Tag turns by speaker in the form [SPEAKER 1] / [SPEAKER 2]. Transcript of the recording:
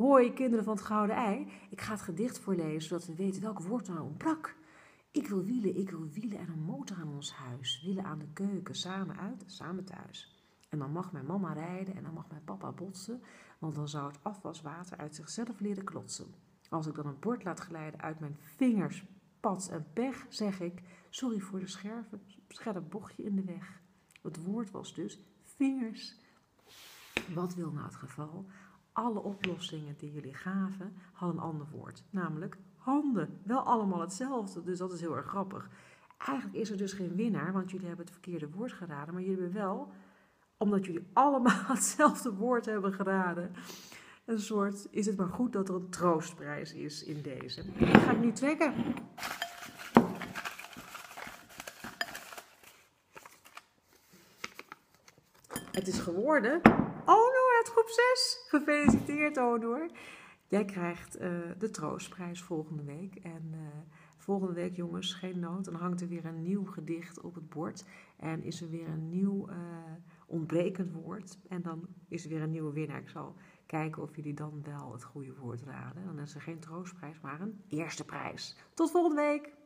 [SPEAKER 1] Hoi, kinderen van het Gouden Ei. Ik ga het gedicht voorlezen, zodat we weten welk woord er ontbrak. Ik wil wielen, ik wil wielen en een motor aan ons huis. Wielen aan de keuken, samen uit, samen thuis. En dan mag mijn mama rijden en dan mag mijn papa botsen, want dan zou het afwaswater uit zichzelf leren klotsen. Als ik dan een bord laat glijden uit mijn vingers, pats en pech, zeg ik, sorry voor de scherpe, scherp bochtje in de weg. Het woord was dus vingers. Wat wil nou het geval? Alle oplossingen die jullie gaven hadden een ander woord, namelijk handen. Wel allemaal hetzelfde, dus dat is heel erg grappig. Eigenlijk is er dus geen winnaar, want jullie hebben het verkeerde woord geraden, maar jullie hebben wel, omdat jullie allemaal hetzelfde woord hebben geraden, een soort, is het maar goed dat er een troostprijs is in deze. Die ga ik nu trekken. Het is geworden. Uit groep 6. Gefeliciteerd, Onor. Jij krijgt uh, de troostprijs volgende week. En uh, volgende week, jongens, geen nood. Dan hangt er weer een nieuw gedicht op het bord. En is er weer een nieuw uh, ontbrekend woord. En dan is er weer een nieuwe winnaar. Ik zal kijken of jullie dan wel het goede woord raden. Dan is er geen troostprijs, maar een eerste prijs. Tot volgende week.